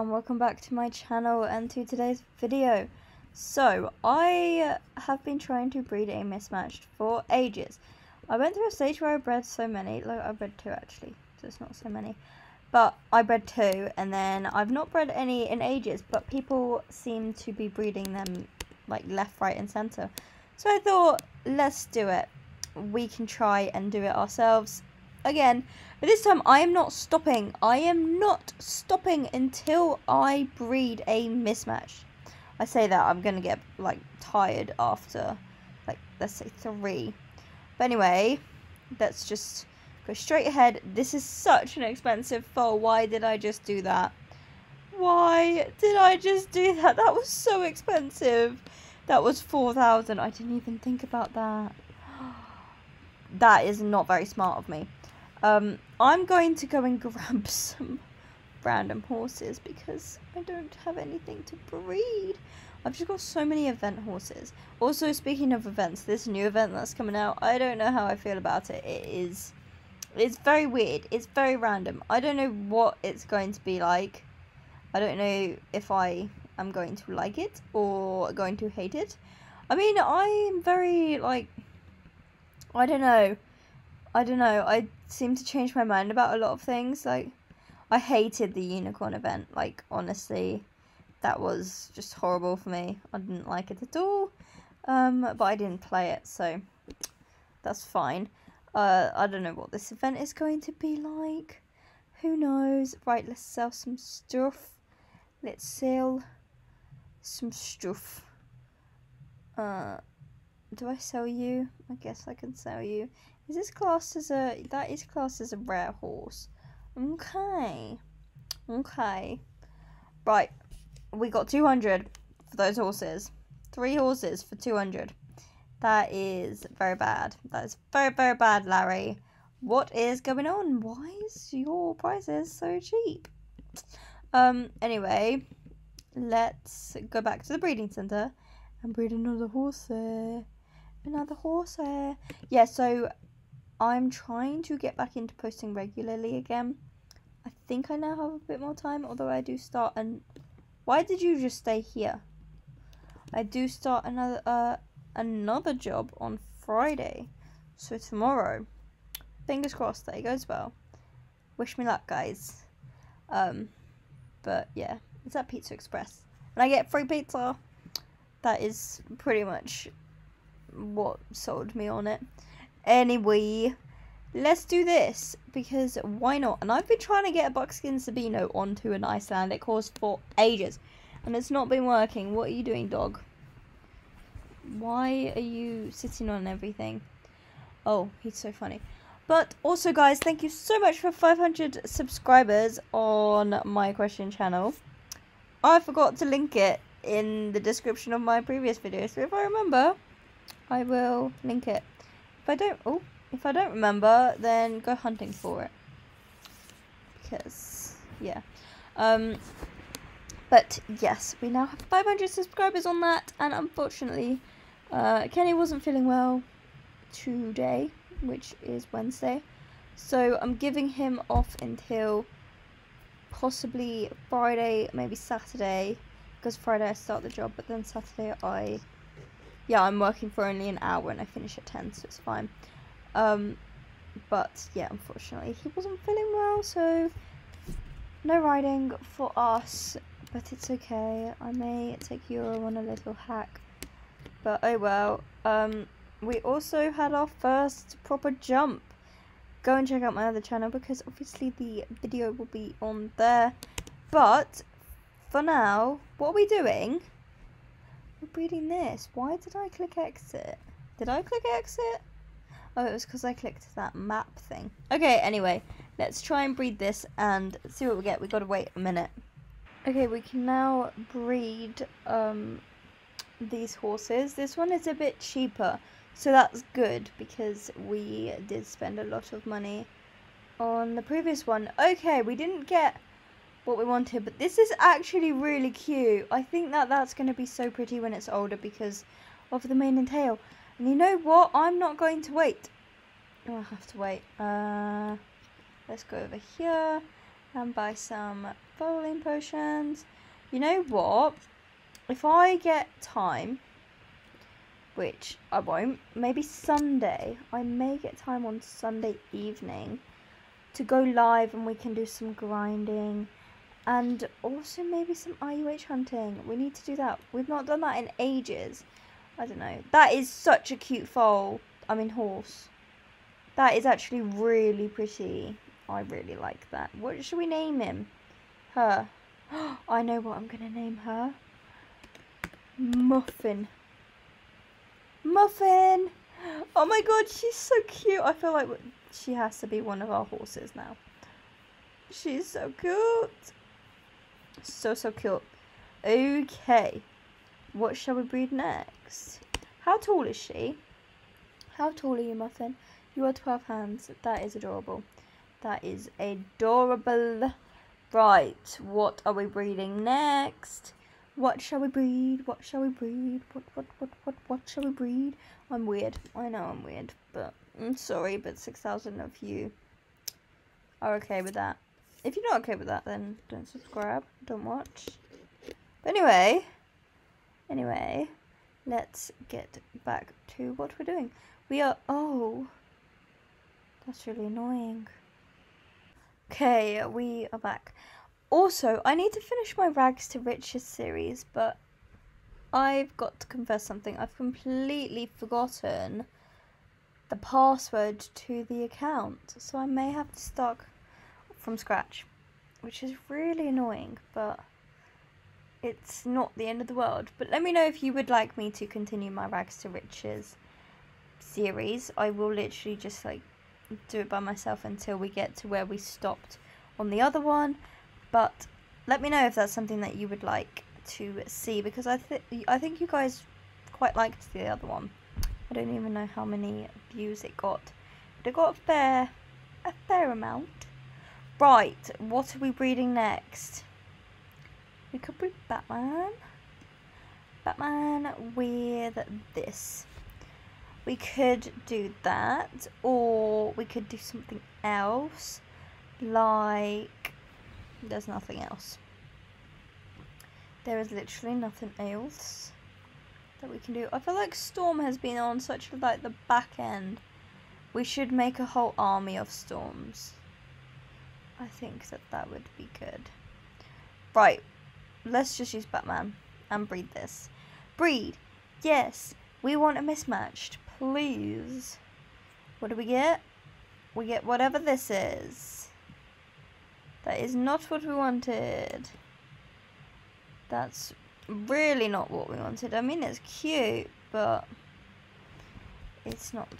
everyone, welcome back to my channel and to today's video. So, I have been trying to breed a mismatched for ages. I went through a stage where I bred so many, like I bred two actually, so it's not so many. But I bred two and then I've not bred any in ages, but people seem to be breeding them like left, right and centre. So I thought, let's do it. We can try and do it ourselves again. But this time I am not stopping. I am not stopping until I breed a mismatch. I say that I'm going to get like tired after like let's say three. But anyway, let's just go straight ahead. This is such an expensive foal. Why did I just do that? Why did I just do that? That was so expensive. That was 4,000. I didn't even think about that. That is not very smart of me. Um, I'm going to go and grab some random horses because I don't have anything to breed. I've just got so many event horses. Also, speaking of events, this new event that's coming out, I don't know how I feel about it. It is, it's very weird. It's very random. I don't know what it's going to be like. I don't know if I am going to like it or going to hate it. I mean, I'm very, like, I don't know. I don't know. I seem to change my mind about a lot of things. Like, I hated the unicorn event. Like, honestly, that was just horrible for me. I didn't like it at all. Um, but I didn't play it, so that's fine. Uh, I don't know what this event is going to be like. Who knows? Right, let's sell some stuff. Let's sell some stuff. Uh, do I sell you? I guess I can sell you. Is this classed as a... That is classed as a rare horse. Okay. Okay. Right. We got 200 for those horses. Three horses for 200. That is very bad. That is very, very bad, Larry. What is going on? Why is your prices so cheap? Um, anyway, let's go back to the breeding centre and breed another horse there. Another horse there. Yeah, so I'm trying to get back into posting regularly again. I think I now have a bit more time, although I do start and why did you just stay here? I do start another uh another job on Friday. So tomorrow. Fingers crossed that it goes well. Wish me luck guys. Um but yeah, it's at Pizza Express. And I get free pizza. That is pretty much what sold me on it. Anyway, let's do this because why not? And I've been trying to get a buckskin Sabino onto an Icelandic horse for ages and it's not been working. What are you doing, dog? Why are you sitting on everything? Oh, he's so funny. But also, guys, thank you so much for 500 subscribers on my question channel. I forgot to link it in the description of my previous video, so if I remember, I will link it. I don't, oh, if I don't remember, then go hunting for it. Because, yeah. Um, but yes, we now have 500 subscribers on that, and unfortunately, uh, Kenny wasn't feeling well today, which is Wednesday. So I'm giving him off until possibly Friday, maybe Saturday, because Friday I start the job, but then Saturday I yeah, I'm working for only an hour and I finish at 10, so it's fine. Um, but yeah, unfortunately, he wasn't feeling well, so no riding for us, but it's okay. I may take you on a little hack, but oh well. Um, we also had our first proper jump. Go and check out my other channel because obviously the video will be on there. But for now, what are we doing? We're breeding this. Why did I click exit? Did I click exit? Oh, it was because I clicked that map thing. Okay, anyway, let's try and breed this and see what we get. we got to wait a minute. Okay, we can now breed um, these horses. This one is a bit cheaper, so that's good because we did spend a lot of money on the previous one. Okay, we didn't get what we wanted. But this is actually really cute. I think that that's going to be so pretty when it's older because of the mane and tail. And you know what? I'm not going to wait. Oh, I have to wait. Uh, let's go over here. and buy some bowling potions. You know what? If I get time, which I won't, maybe Sunday, I may get time on Sunday evening to go live and we can do some grinding and also maybe some IUH hunting. We need to do that. We've not done that in ages. I don't know. That is such a cute foal. I mean horse. That is actually really pretty. I really like that. What should we name him? Her. I know what I'm going to name her. Muffin. Muffin! Oh my god, she's so cute. I feel like she has to be one of our horses now. She's so cute. So, so cute. Okay. What shall we breed next? How tall is she? How tall are you, Muffin? You are 12 hands. That is adorable. That is adorable. Right, what are we breeding next? What shall we breed? What shall we breed? What, what, what, what, what shall we breed? I'm weird. I know I'm weird, but I'm sorry, but 6,000 of you are okay with that. If you're not okay with that, then don't subscribe, don't watch. But anyway, anyway, let's get back to what we're doing. We are, oh, that's really annoying. Okay, we are back. Also, I need to finish my Rags to Riches series, but I've got to confess something. I've completely forgotten the password to the account, so I may have to start from scratch, which is really annoying, but it's not the end of the world. But let me know if you would like me to continue my Rags to Riches series. I will literally just like do it by myself until we get to where we stopped on the other one. But let me know if that's something that you would like to see because I think I think you guys quite liked the other one. I don't even know how many views it got, but it got a fair a fair amount. Right, what are we breeding next? We could breed Batman. Batman with this. We could do that, or we could do something else, like, there's nothing else. There is literally nothing else that we can do. I feel like Storm has been on such like the back end. We should make a whole army of Storms. I think that that would be good. Right, let's just use Batman and breed this. Breed, yes, we want a mismatched, please. What do we get? We get whatever this is. That is not what we wanted. That's really not what we wanted. I mean, it's cute, but it's not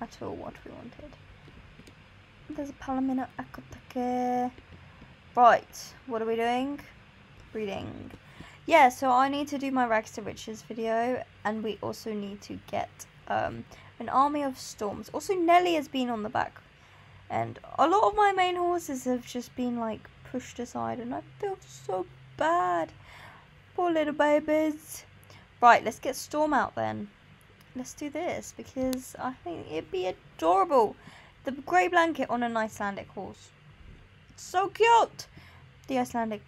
at all what we wanted. There's a Palomino Akhal-Teke. Right, what are we doing? Breeding. Yeah, so I need to do my Rags to Riches video, and we also need to get um, an Army of Storms. Also, Nelly has been on the back, and a lot of my main horses have just been, like, pushed aside, and I feel so bad. Poor little babies. Right, let's get Storm out then. Let's do this, because I think it'd be adorable. The grey blanket on an Icelandic horse. It's so cute! The Icelandic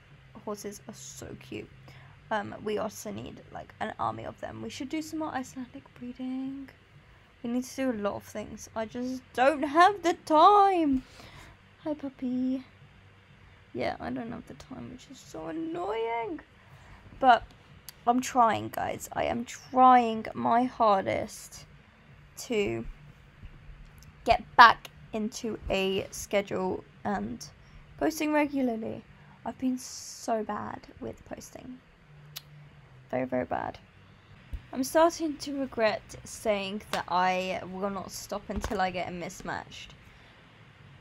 horses are so cute. Um, we also need like an army of them. We should do some more Icelandic breeding. We need to do a lot of things. I just don't have the time. Hi, puppy. Yeah, I don't have the time, which is so annoying. But I'm trying, guys. I am trying my hardest to get back into a schedule and posting regularly. I've been so bad with posting. Very, very bad. I'm starting to regret saying that I will not stop until I get a mismatched.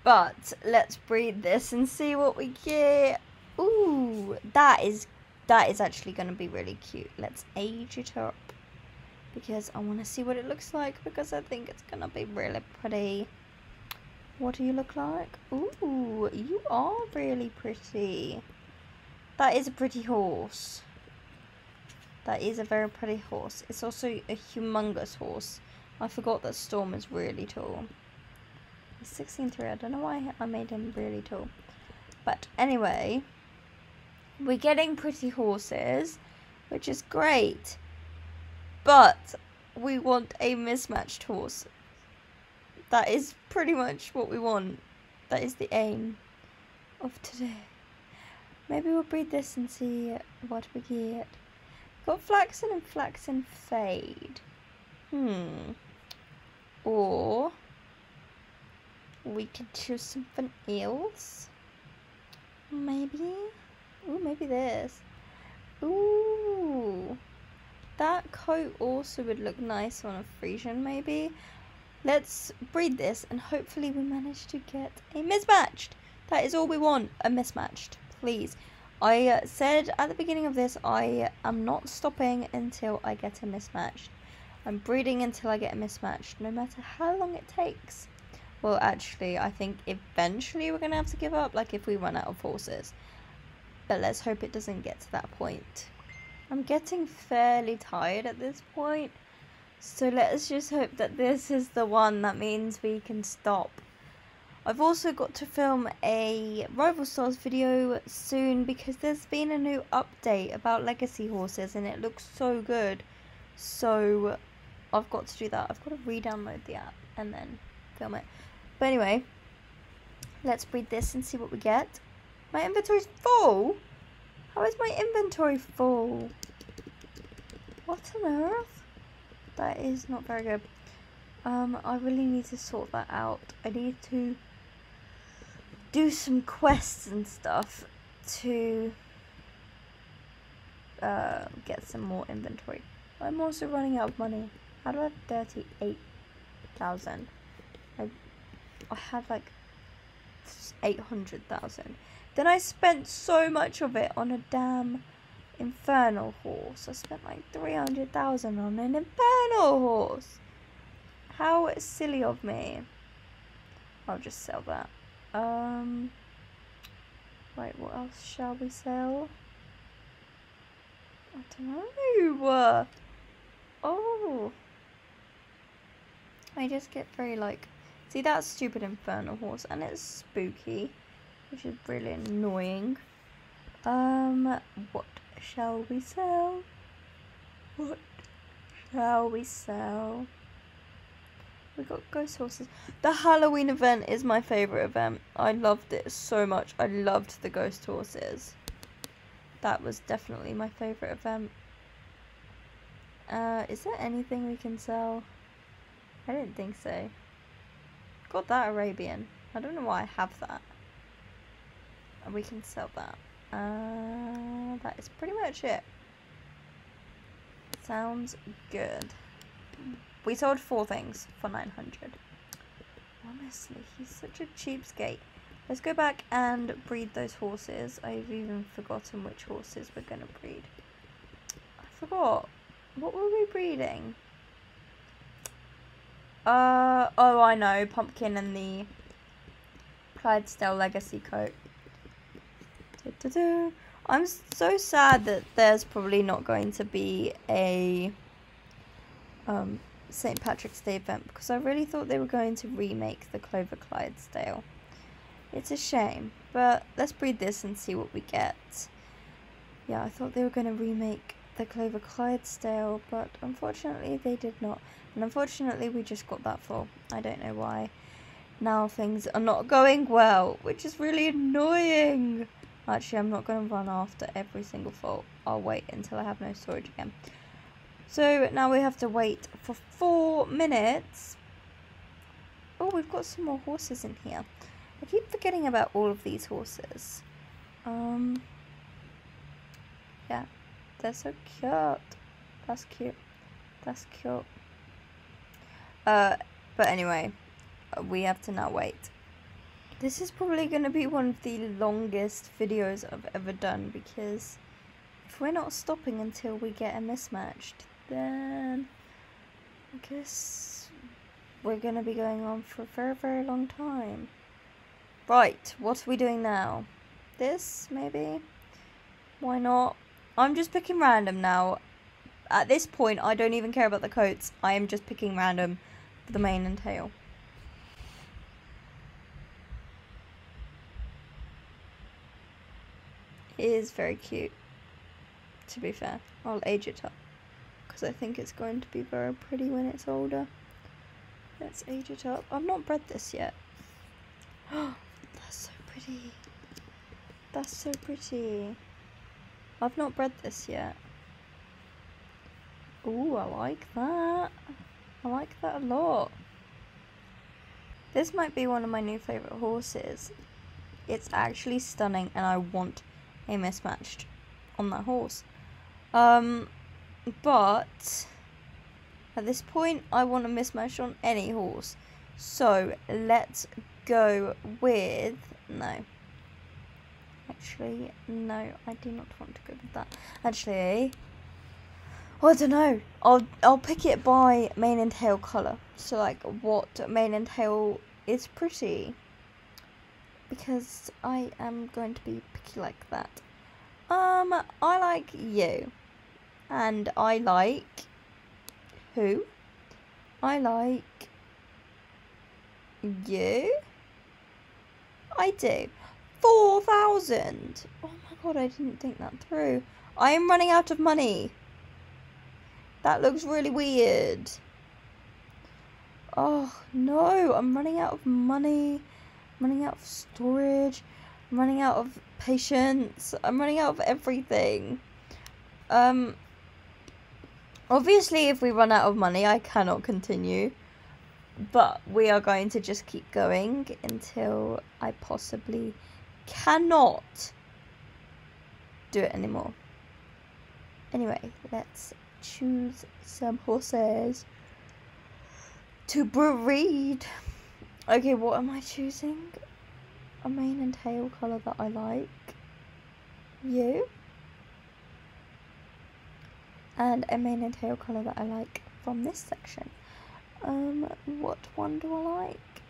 But let's breed this and see what we get. Ooh, that is that is actually going to be really cute. Let's age it up because I want to see what it looks like because I think it's going to be really pretty. What do you look like? Ooh, you are really pretty. That is a pretty horse. That is a very pretty horse. It's also a humongous horse. I forgot that Storm is really tall. He's 16'3". I don't know why I made him really tall. But anyway, we're getting pretty horses, which is great. But we want a mismatched horse. That is pretty much what we want. That is the aim of today. Maybe we'll breed this and see what we get. Got Flaxen and Flaxen Fade. Hmm. Or we could choose something else. Maybe. Ooh, maybe this. Ooh. That coat also would look nice on a Friesian, maybe. Let's breed this and hopefully we manage to get a mismatched. That is all we want, a mismatched. Please. I uh, said at the beginning of this, I am not stopping until I get a mismatched. I'm breeding until I get a mismatched, no matter how long it takes. Well, actually, I think eventually we're going to have to give up, like if we run out of horses. But let's hope it doesn't get to that point. I'm getting fairly tired at this point. So let's just hope that this is the one that means we can stop. I've also got to film a Rival Stars video soon because there's been a new update about legacy horses and it looks so good. So I've got to do that. I've got to re-download the app and then film it. But anyway, let's breed this and see what we get. My inventory's full? How is my inventory full? What on earth? That is not very good. Um, I really need to sort that out. I need to do some quests and stuff to uh, get some more inventory. I'm also running out of money. How do I have 38,000? I, I had like 800,000. Then I spent so much of it on a damn infernal horse. I spent like 300,000 on an infernal horse. How silly of me. I'll just sell that. Um, right, what else shall we sell? I don't know. Oh. I just get very like, see that stupid infernal horse and it's spooky, which is really annoying. Um, what shall we sell? What shall we sell? We got ghost horses. The Halloween event is my favourite event. I loved it so much. I loved the ghost horses. That was definitely my favourite event. Uh, is there anything we can sell? I didn't think so. Got that Arabian. I don't know why I have that. We can sell that. Uh, that is pretty much it. Sounds good. We sold four things for 900. Honestly, he's such a cheapskate. Let's go back and breed those horses. I've even forgotten which horses we're going to breed. I forgot. What were we breeding? Uh, oh, I know. Pumpkin and the Clydesdale Legacy coat. I'm so sad that there's probably not going to be a um, St. Patrick's Day event because I really thought they were going to remake the Clover Clydesdale. It's a shame, but let's breed this and see what we get. Yeah, I thought they were going to remake the Clover Clydesdale, but unfortunately they did not. And unfortunately we just got that full. I don't know why. Now things are not going well, which is really annoying. Actually, I'm not going to run after every single fault. I'll wait until I have no storage again. So now we have to wait for four minutes. Oh, we've got some more horses in here. I keep forgetting about all of these horses. Um, yeah, they're so cute. That's cute. That's cute. Uh, but anyway, we have to now wait. This is probably going to be one of the longest videos I've ever done because if we're not stopping until we get a mismatched, then I guess we're going to be going on for a very, very long time. Right, what are we doing now? This, maybe? Why not? I'm just picking random now. At this point, I don't even care about the coats. I am just picking random for the mane and tail. It is very cute, to be fair. I'll age it up because I think it's going to be very pretty when it's older. Let's age it up. I've not bred this yet. Oh, that's so pretty. That's so pretty. I've not bred this yet. Ooh, I like that. I like that a lot. This might be one of my new favourite horses. It's actually stunning and I want a mismatched on that horse. Um, but at this point I want a mismatched on any horse. So let's go with, no. Actually, no, I do not want to go with that. Actually, I don't know. I'll I'll pick it by mane and tail colour. So like what mane and tail is pretty. Because I am going to be picky like that. Um, I like you. And I like who? I like you. I do. 4,000! Oh my god, I didn't think that through. I am running out of money. That looks really weird. Oh no, I'm running out of money. Running out of storage. I'm running out of patience. I'm running out of everything. Um, obviously, if we run out of money, I cannot continue. But we are going to just keep going until I possibly cannot do it anymore. Anyway, let's choose some horses to breed. Okay, what am I choosing? A mane and tail colour that I like. You. And a mane and tail colour that I like from this section. Um, what one do I like?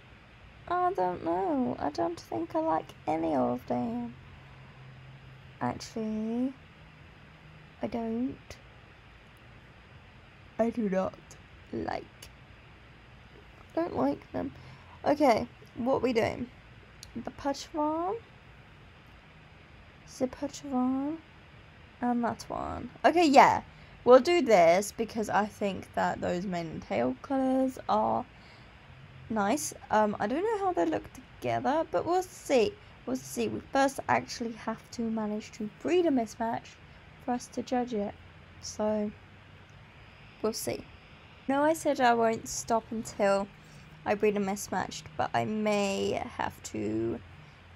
I don't know. I don't think I like any of them. Actually, I don't. I do not like. I Don't like them. Okay, what we doing? The Percheron, the Percheron, and that one. Okay, yeah. We'll do this because I think that those mane and tail colours are nice. Um, I don't know how they look together, but we'll see. We'll see. We first actually have to manage to breed a mismatch for us to judge it. So, we'll see. No, I said I won't stop until I breed a mismatched, but I may have to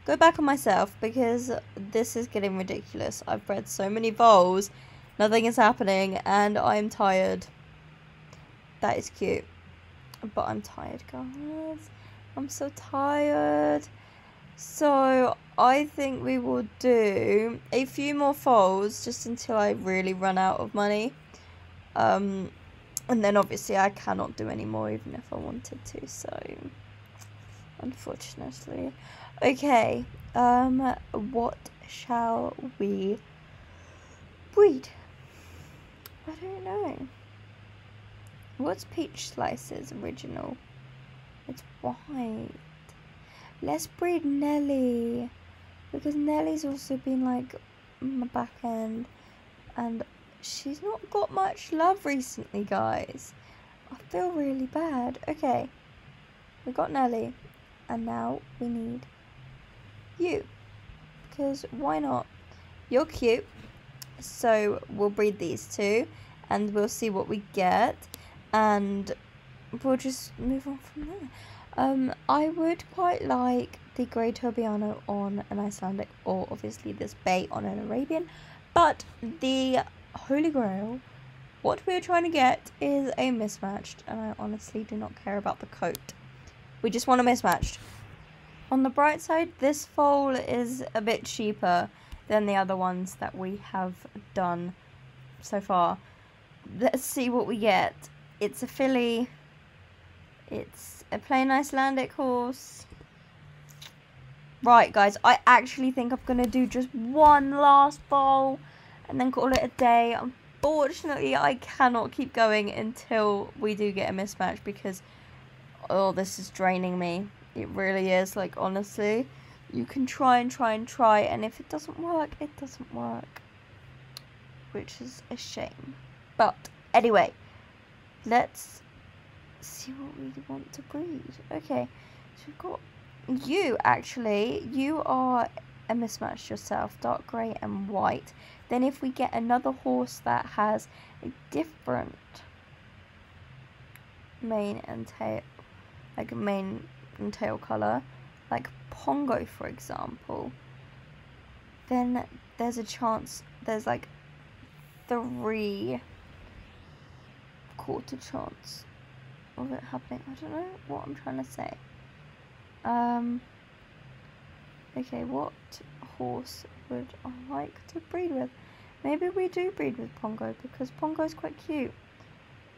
go back on myself because this is getting ridiculous. I've bred so many foals, nothing is happening, and I'm tired. That is cute. But I'm tired, guys. I'm so tired. So, I think we will do a few more foals just until I really run out of money. Um, and then obviously I cannot do any more even if I wanted to, so unfortunately. Okay, um, what shall we breed? I don't know. What's Peach Slice's original? It's white. Let's breed Nelly. Because Nelly's also been like my back end. And she's not got much love recently, guys. I feel really bad. Okay. We got Nelly. And now we need you. Because why not? You're cute. So we'll breed these two. And we'll see what we get. And we'll just move on from there. Um, I would quite like the Grey Tobiano on an Icelandic or obviously this Bay on an Arabian. But the Holy Grail, what we're trying to get is a mismatched. And I honestly do not care about the coat. We just want a mismatched. On the bright side, this foal is a bit cheaper than the other ones that we have done so far. Let's see what we get. It's a filly. It's a plain Icelandic horse. Right, guys, I actually think I'm going to do just one last foal and then call it a day. Unfortunately, I cannot keep going until we do get a mismatch because, oh, this is draining me. It really is, like, honestly. you can try and try and try, and if it doesn't work, it doesn't work. Which is a shame. But anyway, let's see what we want to breed. Okay, so we've got you actually. You are mismatch yourself, dark grey and white. Then if we get another horse that has a different mane and tail, like mane and tail colour, like Pongo for example, then there's a chance, there's like three quarter chance of it happening. I don't know what I'm trying to say. Um, okay, what horse would I like to breed with? Maybe we do breed with Pongo because Pongo is quite cute.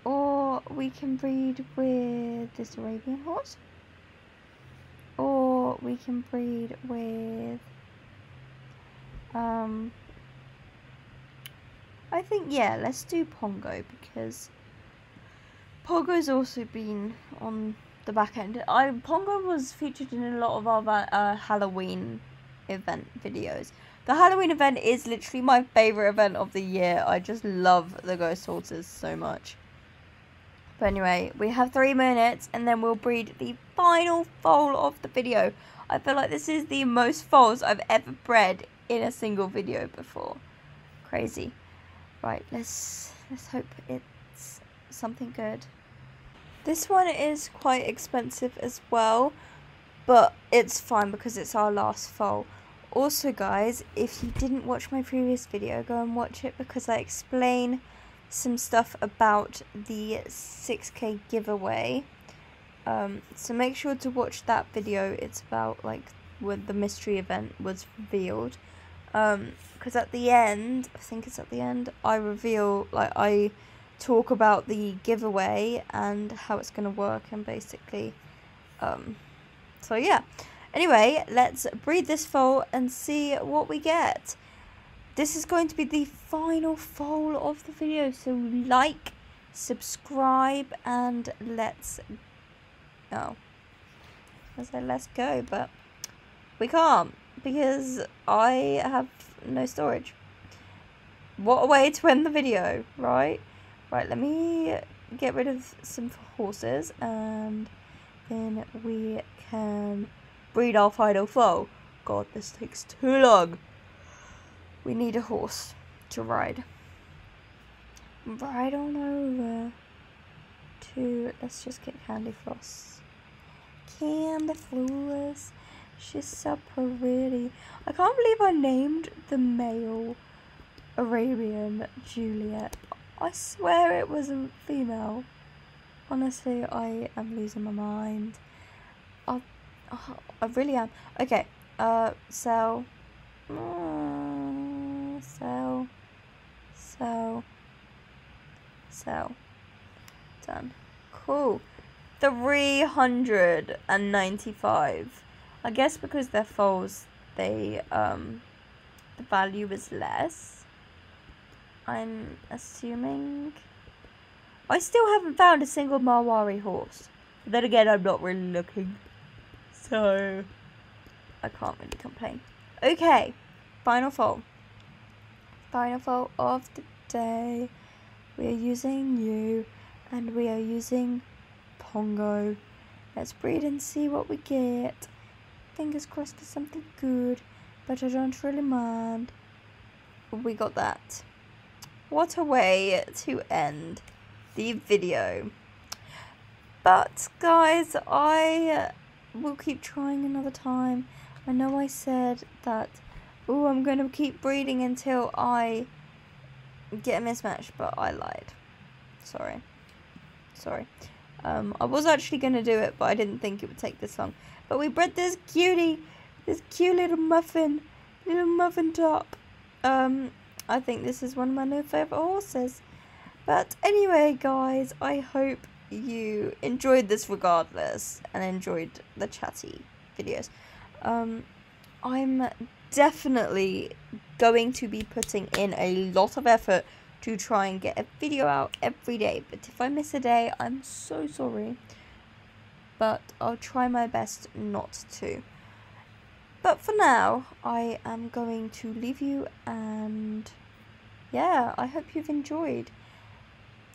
Or we can breed with this Arabian horse. Or we can breed with um I think yeah, let's do Pongo because Pongo's also been on the back end. I Pongo was featured in a lot of our uh, Halloween event videos. The Halloween event is literally my favorite event of the year. I just love the ghost horses so much. But anyway, we have three minutes and then we'll breed the final foal of the video. I feel like this is the most foals I've ever bred in a single video before. Crazy. Right, let's let's hope it's something good. This one is quite expensive as well, but it's fine because it's our last foal. Also guys, if you didn't watch my previous video, go and watch it because I explain some stuff about the 6k giveaway. Um, so make sure to watch that video. It's about like when the mystery event was revealed. Because um, at the end, I think it's at the end, I reveal, like I talk about the giveaway and how it's going to work and basically, um, so yeah. Anyway, let's breed this foal and see what we get. This is going to be the final foal of the video, so like, subscribe, and let's... Oh. I said let's go, but we can't because I have no storage. What a way to end the video, right? Right, let me get rid of some horses and then we can breed our final foal. God, this takes too long. We need a horse to ride. Ride on over to, let's just get Candy Floss. Candy Floss, she's so pretty. I can't believe I named the male Arabian Juliet. I swear it was a female. Honestly, I am losing my mind. Oh, I really am. Okay. Uh, sell. Uh. Sell. Sell. Done. Cool. 395. I guess because they're foals, they, um, the value is less. I'm assuming. I still haven't found a single Marwari horse. But then again, I'm not really looking. So, I can't really complain. Okay, final foal. Final foal of the day. We are using you and we are using Pongo. Let's breed and see what we get. Fingers crossed for something good, but I don't really mind. We got that. What a way to end the video. But guys, I we'll keep trying another time. I know I said that, oh, I'm going to keep breeding until I get a mismatch, but I lied. Sorry. Sorry. Um, I was actually going to do it, but I didn't think it would take this long. But we bred this cutie, this cute little muffin, little muffin top. Um, I think this is one of my new favourite horses. But anyway, guys, I hope you enjoyed this regardless and enjoyed the chatty videos. Um, I'm definitely going to be putting in a lot of effort to try and get a video out every day. But if I miss a day, I'm so sorry. But I'll try my best not to. But for now, I am going to leave you and yeah, I hope you've enjoyed.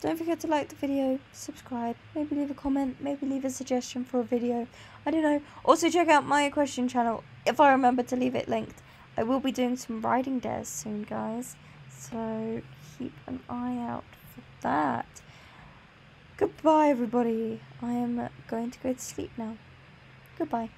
Don't forget to like the video, subscribe, maybe leave a comment, maybe leave a suggestion for a video. I don't know. Also check out my question channel if I remember to leave it linked. I will be doing some riding dares soon, guys. So keep an eye out for that. Goodbye, everybody. I am going to go to sleep now. Goodbye.